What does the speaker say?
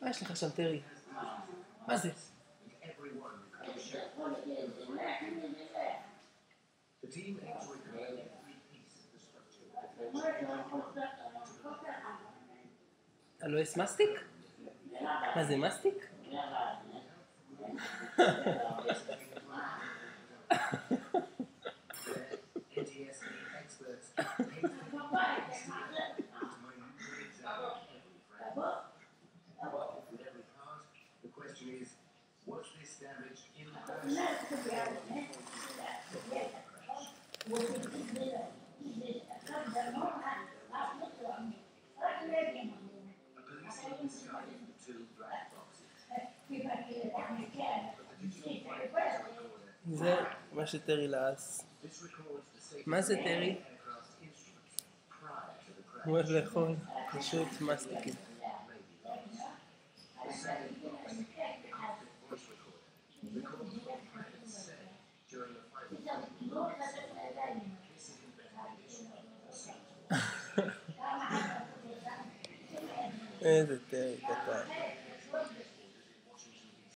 מה יש לך שם, טרי? מה זה? הלועס מסטיק? מה זה, מסטיק? זה מה שטרי לעס. מה זה טרי? הוא אוהב לאכול פשוט מסטיקים. Ese te, capaz.